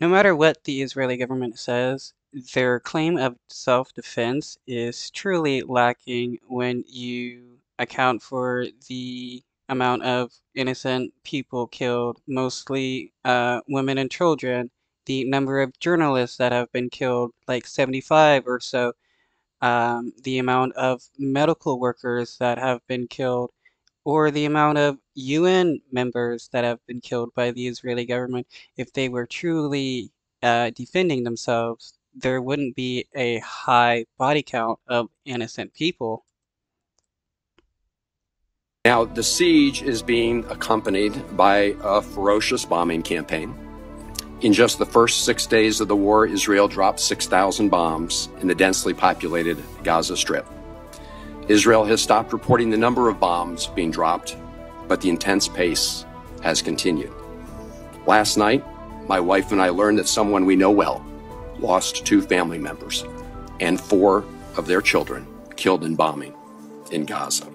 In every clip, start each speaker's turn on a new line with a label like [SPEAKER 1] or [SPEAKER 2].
[SPEAKER 1] No matter what the Israeli government says, their claim of self-defense is truly lacking when you account for the amount of innocent people killed, mostly uh, women and children, the number of journalists that have been killed, like 75 or so, um, the amount of medical workers that have been killed, or the amount of UN members that have been killed by the Israeli government, if they were truly uh, defending themselves, there wouldn't be a high body count of innocent people.
[SPEAKER 2] Now, the siege is being accompanied by a ferocious bombing campaign. In just the first six days of the war, Israel dropped 6,000 bombs in the densely populated Gaza Strip. Israel has stopped reporting the number of bombs being dropped, but the intense pace has continued. Last night, my wife and I learned that someone we know well lost two family members and four of their children killed in bombing in Gaza.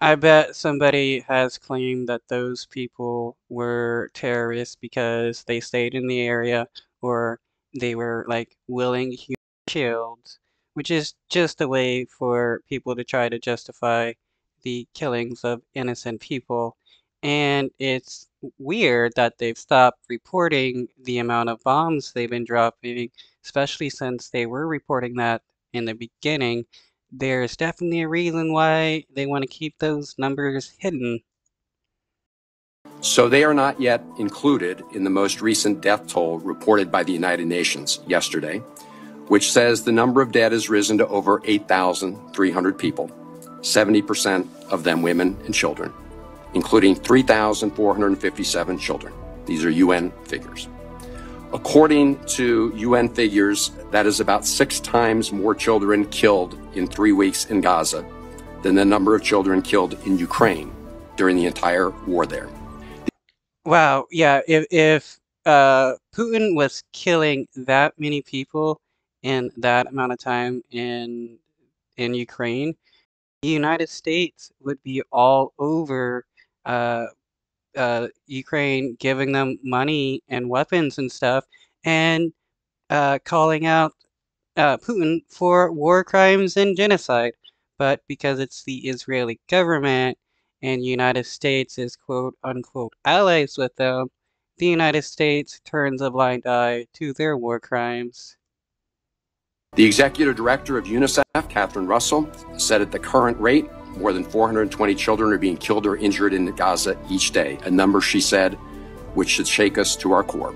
[SPEAKER 1] I bet somebody has claimed that those people were terrorists because they stayed in the area or they were like willing shields, which is just a way for people to try to justify the killings of innocent people. And it's weird that they've stopped reporting the amount of bombs they've been dropping, especially since they were reporting that in the beginning there's definitely a reason why they want to keep those numbers hidden.
[SPEAKER 2] So they are not yet included in the most recent death toll reported by the United Nations yesterday, which says the number of dead has risen to over 8,300 people, 70% of them women and children, including 3,457 children. These are UN figures. According to UN figures, that is about six times more children killed in three weeks in Gaza than the number of children killed in Ukraine during the entire war there.
[SPEAKER 1] Wow, yeah, if, if uh, Putin was killing that many people in that amount of time in in Ukraine, the United States would be all over uh, uh, Ukraine, giving them money and weapons and stuff, and uh, calling out uh, Putin for war crimes and genocide. But because it's the Israeli government and United States is quote unquote allies with them, the United States turns a blind eye to their war crimes.
[SPEAKER 2] The executive director of UNICEF, Catherine Russell, said at the current rate, more than 420 children are being killed or injured in Gaza each day, a number she said which should shake us to our core.